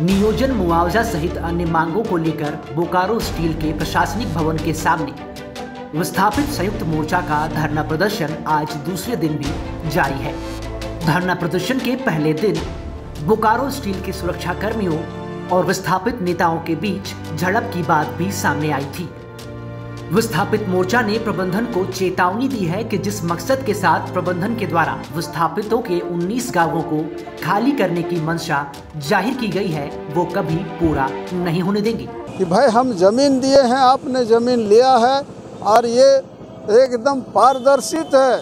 नियोजन मुआवजा सहित अन्य मांगों को लेकर बोकारो स्टील के प्रशासनिक भवन के सामने विस्थापित संयुक्त मोर्चा का धरना प्रदर्शन आज दूसरे दिन भी जारी है। धरना प्रदर्शन के पहले दिन बोकारो स्टील के सुरक्षा कर्मियों और विस्थापित नेताओं के बीच झड़प की बात भी सामने आई थी। विस्थापित मोर्चा ने प्रबंधन को चेतावनी दी है कि जिस मकसद के साथ प्रबंधन के द्वारा विस्थापितों के 19 गाँवों को खाली करने की मंशा ज़ाहिर की गई है, वो कभी पूरा नहीं होने देंगे। कि भाई हम ज़मीन दिए हैं, आपने ज़मीन लिया है और ये एकदम पारदर्शित है।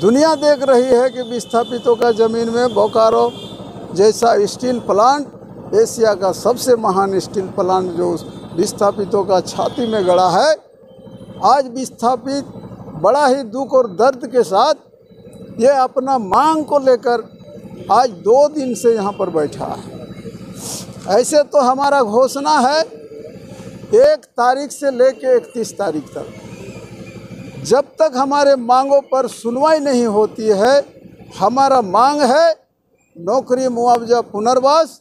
दुनिया देख रही है कि विस्थापितों का ज़मीन में बोकारो जैसा स्टील प्लांट, एशिया का सबसे महान स्टील प्लांट जो विस्थापितों का छाती में गड़ा है आज विस्थापित बड़ा ही दुख और दर्द के साथ ये अपना मांग को लेकर आज दो दिन से यहाँ पर बैठा है। ऐसे तो हमारा घोषणा है, एक तारीख से लेके इकतीस तारीख तक। जब तक हमारे मांगों पर सुनवाई नहीं होती है, हमारा मांग है नौकरी मुआवजा पुनर्वास,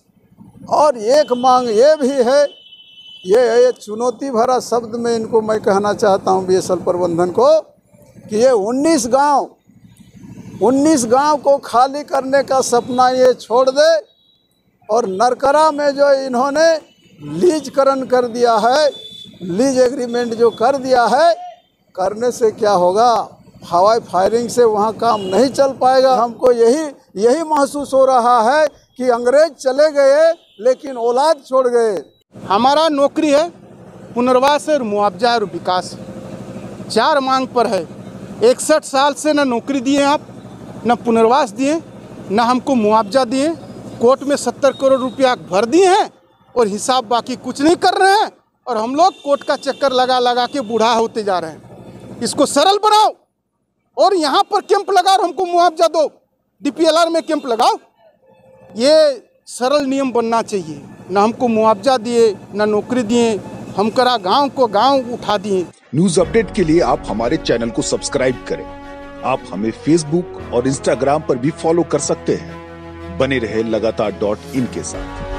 और एक मांग ये भी है ये चुनौती भरा शब्द में इनको मैं कहना चाहता हूँ बी प्रबंधन को, कि ये 19 गाँव 19 गाँव को खाली करने का सपना ये छोड़ दे, और नरकरा में जो इन्होंने लीजकरण कर दिया है, लीज एग्रीमेंट जो कर दिया है, करने से क्या होगा? हवाई फायरिंग से वहाँ काम नहीं चल पाएगा। हमको यही यही महसूस हो रहा है कि अंग्रेज़ चले गए, लेकिन औलाद छोड़ गए। हमारा नौकरी है पुनर्वास और मुआवजा और विकास। चार मांग पर है। इकसठ साल से ना नौकरी दिए आप, न पुनर्वास दिए, न हमको मुआवजा दिए। कोर्ट में सत्तर करोड़ रुपया भर दिए हैं और हिसाब बाकी कुछ नहीं कर रहे हैं। और हम लोग कोर्ट का चक्कर लगा लगा के बूढ़ा होते जा रहे हैं। इसको सरल बनाओ और यहाँ पर कैंप लगाओ हमको मुआवजा दो। डीपीएलआर में कैंप लगाओ। ये सरल नियम बनना चाहिए। न हमको मुआवजा दिए, न नौकरी दिए, हम करा गाँव को गाँव उठा दिए। न्यूज़ अपडेट के लिए आप हमारे चैनल को सब्सक्राइब करें। आप हमें फेसबुक और इंस्टाग्राम पर भी फॉलो कर सकते हैं। बने रहे लगातार डॉट इन के साथ।